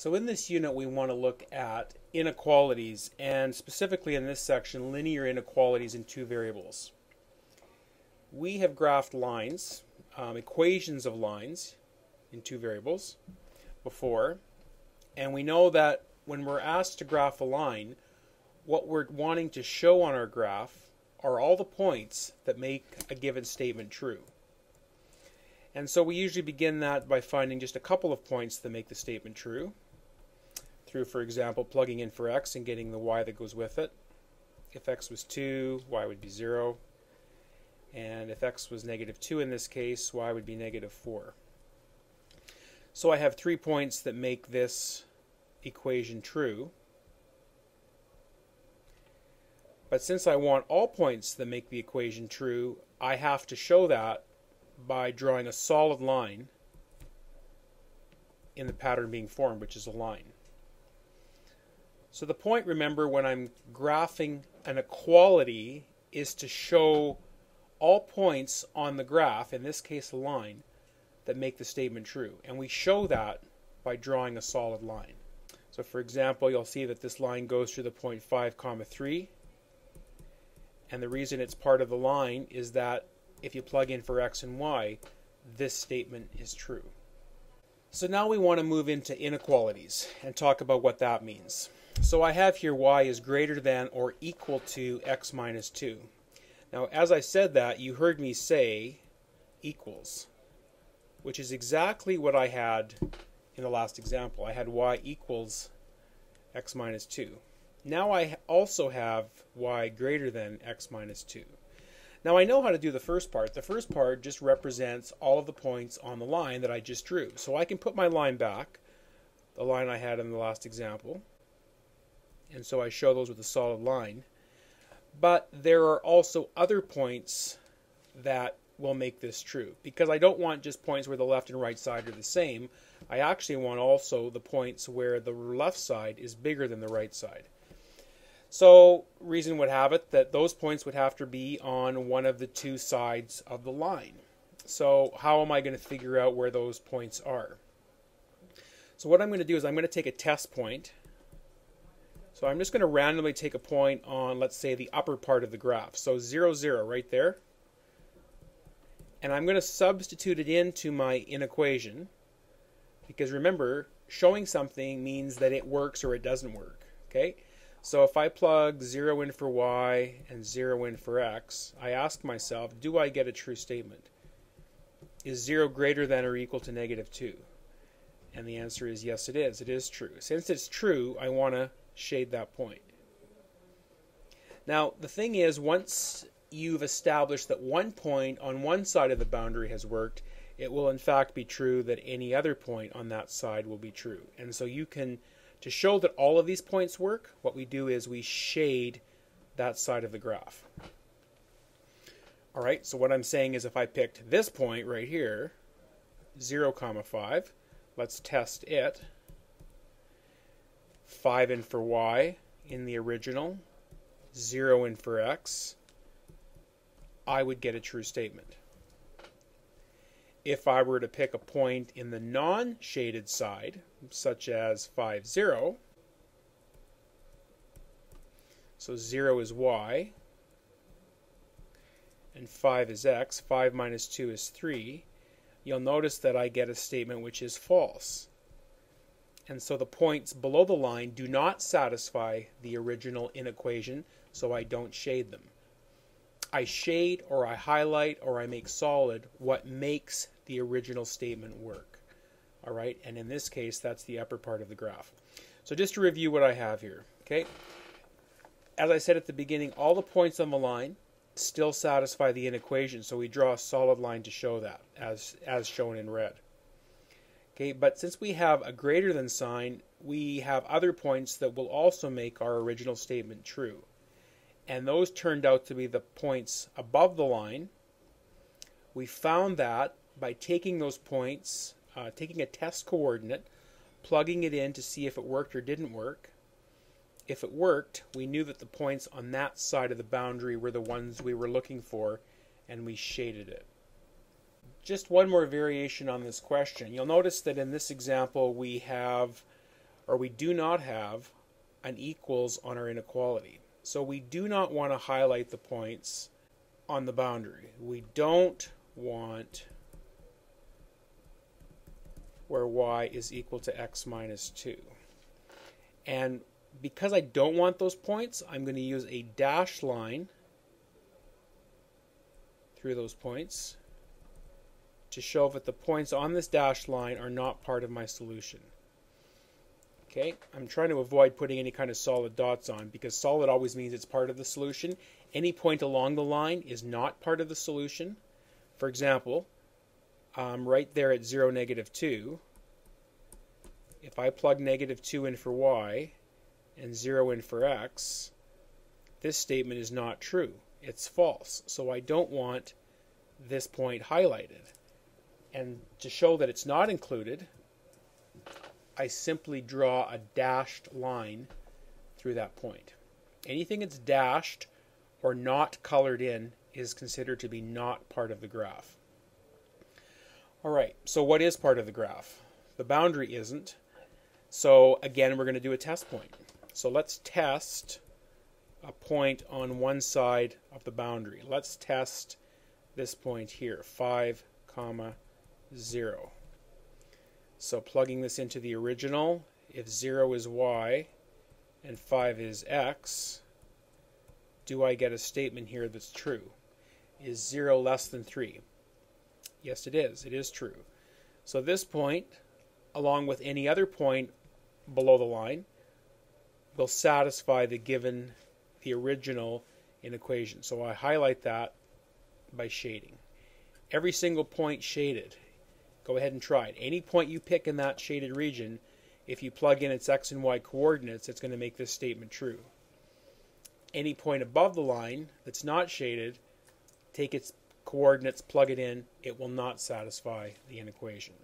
So in this unit we want to look at inequalities and specifically in this section linear inequalities in two variables. We have graphed lines, um, equations of lines in two variables before and we know that when we're asked to graph a line what we're wanting to show on our graph are all the points that make a given statement true. And so we usually begin that by finding just a couple of points that make the statement true through, for example, plugging in for x and getting the y that goes with it. If x was 2, y would be 0. And if x was negative 2 in this case, y would be negative 4. So I have three points that make this equation true. But since I want all points that make the equation true, I have to show that by drawing a solid line in the pattern being formed, which is a line. So the point, remember, when I'm graphing an equality is to show all points on the graph, in this case a line, that make the statement true. And we show that by drawing a solid line. So for example, you'll see that this line goes through the point 5 comma 3. And the reason it's part of the line is that if you plug in for x and y, this statement is true. So now we want to move into inequalities and talk about what that means. So I have here y is greater than or equal to x minus 2. Now, as I said that, you heard me say equals, which is exactly what I had in the last example. I had y equals x minus 2. Now I also have y greater than x minus 2. Now I know how to do the first part. The first part just represents all of the points on the line that I just drew. So I can put my line back, the line I had in the last example, and so I show those with a solid line. But there are also other points that will make this true because I don't want just points where the left and right side are the same. I actually want also the points where the left side is bigger than the right side. So reason would have it that those points would have to be on one of the two sides of the line. So how am I going to figure out where those points are? So what I'm going to do is I'm going to take a test point so I'm just going to randomly take a point on, let's say, the upper part of the graph. So 0, 0 right there. And I'm going to substitute it into my inequation. Because remember, showing something means that it works or it doesn't work. Okay? So if I plug 0 in for y and 0 in for x, I ask myself, do I get a true statement? Is 0 greater than or equal to negative 2? And the answer is yes, it is. It is true. Since it's true, I want to shade that point. Now, the thing is, once you've established that one point on one side of the boundary has worked, it will in fact be true that any other point on that side will be true. And so you can, to show that all of these points work, what we do is we shade that side of the graph. All right, so what I'm saying is if I picked this point right here, 0 comma 5, let's test it. 5 in for y in the original, 0 in for x, I would get a true statement. If I were to pick a point in the non-shaded side, such as 5, 0, so 0 is y, and 5 is x, 5 minus 2 is 3, you'll notice that I get a statement which is false and so the points below the line do not satisfy the original inequation, so I don't shade them. I shade or I highlight or I make solid what makes the original statement work. All right, and in this case, that's the upper part of the graph. So just to review what I have here, okay? As I said at the beginning, all the points on the line still satisfy the inequation, so we draw a solid line to show that, as, as shown in red. Okay, but since we have a greater than sign, we have other points that will also make our original statement true. And those turned out to be the points above the line. We found that by taking those points, uh, taking a test coordinate, plugging it in to see if it worked or didn't work. If it worked, we knew that the points on that side of the boundary were the ones we were looking for, and we shaded it just one more variation on this question. You'll notice that in this example we have or we do not have an equals on our inequality. So we do not want to highlight the points on the boundary. We don't want where y is equal to x minus 2. And because I don't want those points, I'm going to use a dashed line through those points to show that the points on this dashed line are not part of my solution. Okay, I'm trying to avoid putting any kind of solid dots on because solid always means it's part of the solution. Any point along the line is not part of the solution. For example, um, right there at 0, negative 2, if I plug negative 2 in for y and 0 in for x, this statement is not true. It's false. So I don't want this point highlighted. And to show that it's not included, I simply draw a dashed line through that point. Anything that's dashed or not colored in is considered to be not part of the graph. All right, so what is part of the graph? The boundary isn't. So again, we're going to do a test point. So let's test a point on one side of the boundary. Let's test this point here, 5 comma 0. So plugging this into the original, if 0 is y and 5 is x, do I get a statement here that's true? Is 0 less than 3? Yes, it is. It is true. So this point, along with any other point below the line, will satisfy the given, the original inequation. So I highlight that by shading. Every single point shaded. Go ahead and try it. Any point you pick in that shaded region, if you plug in its x and y coordinates, it's going to make this statement true. Any point above the line that's not shaded, take its coordinates, plug it in, it will not satisfy the inequation.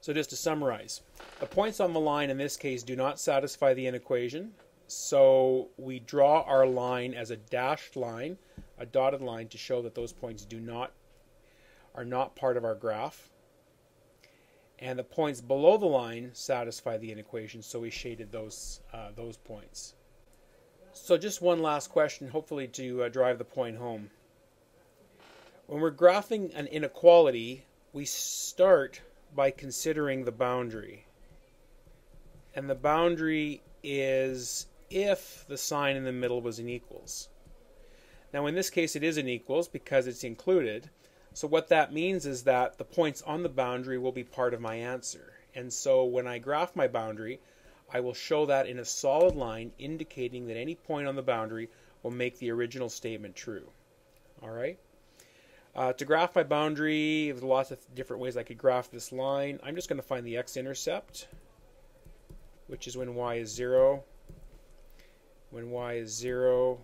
So just to summarize, the points on the line in this case do not satisfy the inequation. So we draw our line as a dashed line, a dotted line to show that those points do not are not part of our graph. And the points below the line satisfy the inequation, so we shaded those uh, those points. So just one last question, hopefully to uh, drive the point home. When we're graphing an inequality, we start by considering the boundary. And the boundary is if the sign in the middle was an equals. Now in this case it is an equals because it's included. So what that means is that the points on the boundary will be part of my answer. And so when I graph my boundary, I will show that in a solid line indicating that any point on the boundary will make the original statement true. All right? Uh, to graph my boundary, there's lots of different ways I could graph this line. I'm just going to find the x-intercept, which is when y is 0. When y is 0,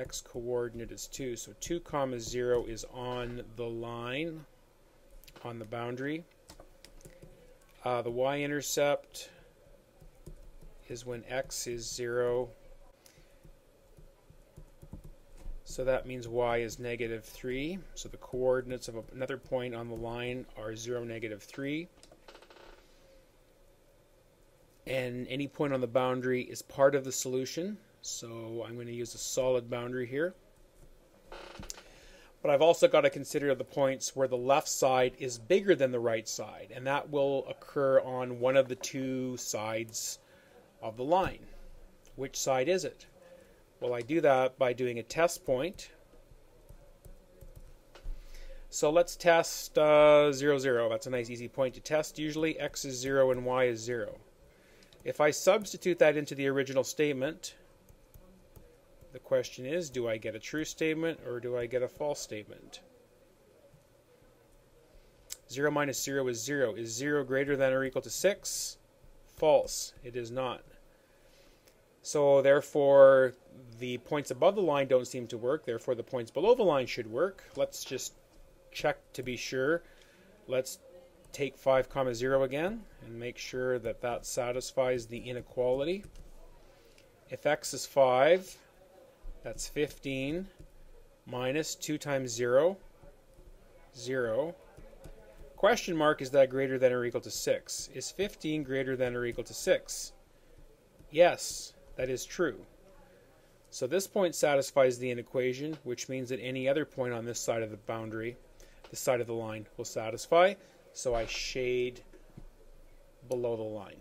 the x-coordinate is 2. So 2 comma 0 is on the line, on the boundary. Uh, the y-intercept is when x is 0 So that means y is negative 3. So the coordinates of another point on the line are 0, negative 3. And any point on the boundary is part of the solution. So I'm going to use a solid boundary here. But I've also got to consider the points where the left side is bigger than the right side. And that will occur on one of the two sides of the line. Which side is it? Well, I do that by doing a test point. So let's test uh, 0, 0. That's a nice easy point to test. Usually x is 0 and y is 0. If I substitute that into the original statement, the question is, do I get a true statement or do I get a false statement? 0 minus 0 is 0. Is 0 greater than or equal to 6? False. It is not. So therefore, the points above the line don't seem to work. Therefore, the points below the line should work. Let's just check to be sure. Let's take 5 comma 0 again and make sure that that satisfies the inequality. If x is 5, that's 15 minus 2 times 0, 0. Question mark, is that greater than or equal to 6? Is 15 greater than or equal to 6? Yes, that is true. So this point satisfies the inequation, which means that any other point on this side of the boundary, the side of the line, will satisfy. So I shade below the line.